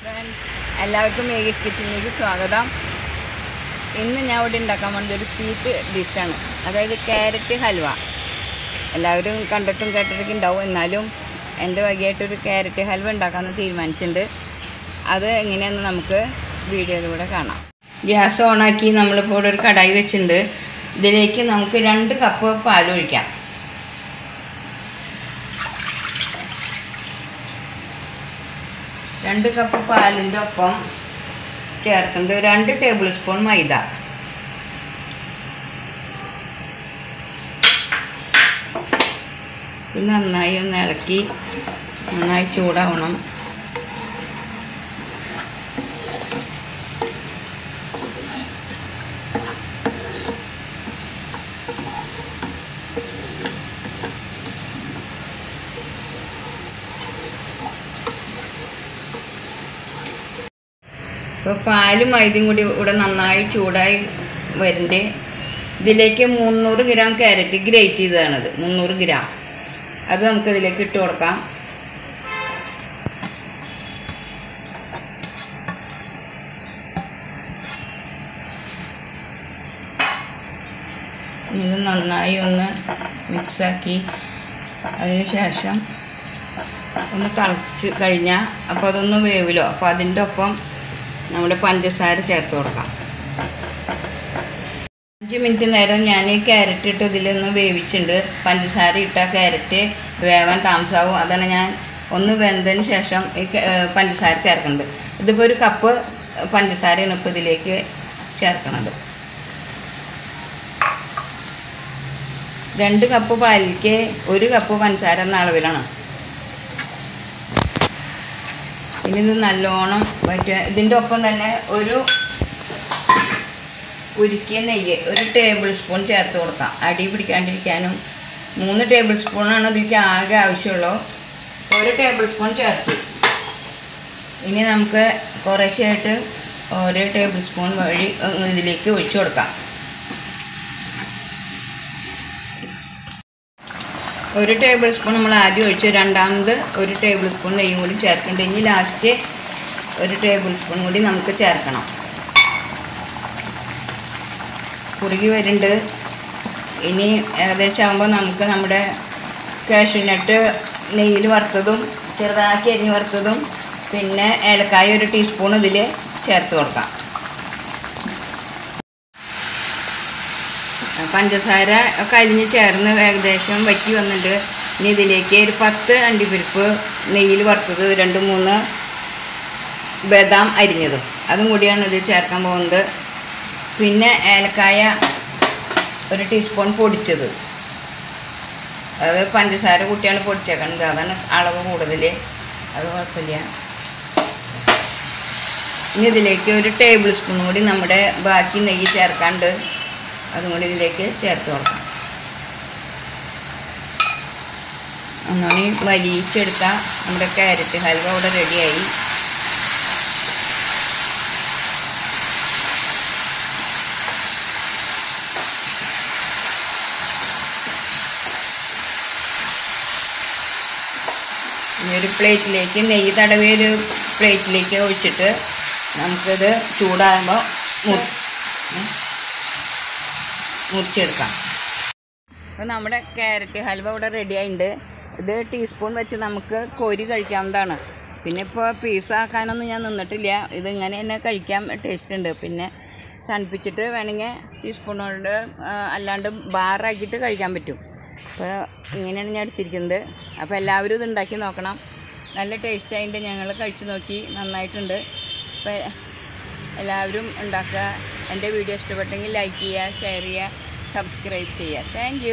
Friends എല്ലാവർക്കും മേഗീസ് കിച്ചണിലേക്ക് സ്വാഗതം. ഇന്ന് ഞാൻ ഇവിടെ ഉണ്ടാക്കാൻ പോകുന്നത് ഒരു സ്വീറ്റ് ഡിഷാണ് അതായത് ക്യാരറ്റ് ഹൽവ. എല്ലാവരും കണ്ടിട്ടും കേട്ടിട്ടൊക്കെ ഉണ്ടാവും. എന്നാലും എന്റെ വകയായിട്ടൊരു ക്യാരറ്റ് ഹൽവ ഉണ്ടാക്കാമെന്ന് തീരുമാനിച്ചിട്ടുണ്ട്. അത് എങ്ങനെയാണെന്ന് നമുക്ക് വീഡിയോയിലൂടെ കാണാം. ഗ്യാസ് ഓണാക്കി നമ്മളിപ്പോൾ ഇവിടെ ഒരു കടായി വെച്ചിട്ടുണ്ട്. ഇതിലേക്ക് നമുക്ക് രണ്ട് കപ്പ് പാൽ ഒഴിക്കാം രണ്ട് കപ്പ് പാലിന്റെ ഒപ്പം ചേർക്കുന്നത് രണ്ട് ടേബിൾ സ്പൂൺ മൈദ. നന്നായി ഒന്ന് ഇളക്കി നന്നായി ചൂടാവണം. ഇപ്പോൾ പാലും മൈദയും കൂടി ഇവിടെ നന്നായി ചൂടായി വരുന്നുണ്ട് ഇതിലേക്ക് മുന്നൂറ് ഗ്രാം ക്യാരറ്റ് ഗ്രേറ്റ് ചെയ്തതാണത് മുന്നൂറ് ഗ്രാം. അത് നമുക്ക് ഇതിലേക്ക് ഇട്ട് കൊടുക്കാം. ഇത് നന്നായി ഒന്ന് മിക്സാക്കി അതിന് ശേഷം ഒന്ന് തിളച്ച് കഴിഞ്ഞാൽ അപ്പോൾ അതൊന്ന് വേവിലോ. അപ്പോൾ അതിന്റെ ഒപ്പം നമ്മുടെ പഞ്ചസാര ചേർത്ത് കൊടുക്കാം. അഞ്ച് മിനിറ്റ് നേരം ഞാൻ ഈ ക്യാരറ്റ് ഇട്ട് ഇതിലൊന്ന് വേവിച്ചിട്ടുണ്ട്. പഞ്ചസാര ഇട്ട ക്യാരറ്റ് വേവാൻ താമസമാവും അതാണ് ഞാൻ ഒന്ന് വെന്തതിന് ശേഷം ഈ പഞ്ചസാര ചേർക്കുന്നത്. ഇതിപ്പോൾ ഒരു കപ്പ് പഞ്ചസാരയാണ് ഇപ്പോൾ ഇതിലേക്ക് ചേർക്കുന്നത് രണ്ട് കപ്പ് പാലിക്ക് ഒരു കപ്പ് പഞ്ചസാര എന്ന അളവിലാണ്. ഇനി ഇത് നല്ലോണം വറ്റുക ഇതിന്റെ ഒപ്പം തന്നെ ഒരു ഉരുക്കിയ നെയ്യ് ഒരു ടേബിൾ സ്പൂൺ ചേർത്ത് കൊടുക്കാം. അടി പിടിക്കാണ്ടിരിക്കാനും മൂന്ന് ടേബിൾ സ്പൂണാണ് ഇതിലേക്ക് ആകെ ആവശ്യമുള്ളൂ. ഒരു ടേബിൾ സ്പൂൺ ചേർത്തു. ഇനി നമുക്ക് കുറച്ചായിട്ട് ഓരോ ടേബിൾ സ്പൂൺ വഴി ഇതിലേക്ക് ഒഴിച്ചു കൊടുക്കാം. ഒരു ടേബിൾ സ്പൂൺ നമ്മൾ ആദ്യം ഒഴിച്ച് രണ്ടാമത് ഒരു ടേബിൾ സ്പൂൺ നെയ്യും കൂടി ചേർക്കുന്നുണ്ട്. ഇനി ലാസ്റ്റ് ഒരു ടേബിൾ സ്പൂൺ കൂടി നമുക്ക് ചേർക്കണം. കുറുകി വരുന്നുണ്ട്. ഇനി ഏകദേശം ആകുമ്പോൾ നമുക്ക് നമ്മുടെ കാഷ്യൂനട്ട് നെയ്യിൽ വറുത്തതും ചെറുതാക്കി അരിഞ്ഞ് വറുത്തതും പിന്നെ ഏലക്കായ ഒരു ടീസ്പൂൺ ഇതിൽ ചേർത്ത് കൊടുക്കാം. പഞ്ചസാര ഒക്കെ അരിഞ്ഞ് ചേർന്ന് ഏകദേശം വറ്റി വന്നിട്ട് ഇനി ഇതിലേക്ക് ഒരു പത്ത് അണ്ടിപ്പരിപ്പ് നെയ്യിൽ വറുത്തത് രണ്ട് മൂന്ന് ബദാം അരിഞ്ഞതും. അതും കൂടിയാണ് ഇത് ചേർക്കാൻ പോകുന്നത്. പിന്നെ ഏലക്കായ ഒരു ടീസ്പൂൺ പൊടിച്ചത്. അത് പഞ്ചസാര കൂട്ടിയാണ് പൊടിച്ചേക്കണത്. അതാണ് അളവ് കൂടുതൽ അത് കുഴപ്പമില്ല. ഇനി ഇതിലേക്ക് ഒരു ടേബിൾ സ്പൂൺ കൂടി നമ്മുടെ ബാക്കി നെയ്യ് ചേർക്കാണ്ട് അതും കൂടി ഇതിലേക്ക് ചേർത്ത് കൊടുക്കാം. ഒന്നുകൂടി വലിയിച്ചെടുത്ത നമ്മുടെ ക്യാരറ്റ് ഹൽവ ഇവിടെ റെഡിയായി. ഒരു പ്ലേറ്റിലേക്ക് നെയ്യ് തടവിയ ഒരു പ്ലേറ്റിലേക്ക് ഒഴിച്ചിട്ട് നമുക്കിത് ചൂടാകുമ്പോൾ മുറി മുറിച്ചെടുക്കാം. അപ്പോൾ നമ്മുടെ ക്യാരറ്റ് ഹൽവ ഇവിടെ റെഡി ആയിട്ടുണ്ട് ഇത് ടീസ്പൂൺ വെച്ച് നമുക്ക് കോരി കഴിക്കാവുന്നതാണ്. പിന്നെ ഇപ്പോൾ പീസാക്കാനൊന്നും ഞാൻ നിന്നിട്ടില്ല. ഇത് ഇങ്ങനെ തന്നെ കഴിക്കാൻ ടേസ്റ്റ് ഉണ്ട് പിന്നെ തണുപ്പിച്ചിട്ട് വേണമെങ്കിൽ ആ, അല്ലാണ്ട് ബാറാക്കിയിട്ട് കഴിക്കാൻ പറ്റും. അപ്പോൾ ഇങ്ങനെയാണ് ഞാൻ എടുത്തിരിക്കുന്നത്. അപ്പോൾ എല്ലാവരും ഇത് ഉണ്ടാക്കി നോക്കണം. നല്ല ടേസ്റ്റ് ആയിട്ട് ഞങ്ങൾ കഴിച്ചു നോക്കി. നന്നായിട്ടുണ്ട്. അപ്പോൾ എല്ലാവരും ഉണ്ടാക്കുക. എന്റെ വീഡിയോ ഇഷ്ടപ്പെട്ടെങ്കിൽ ലൈക്ക് ചെയ്യുക ഷെയർ ചെയ്യുക സബ്സ്ക്രൈബ് ചെയ്യുക. താങ്ക്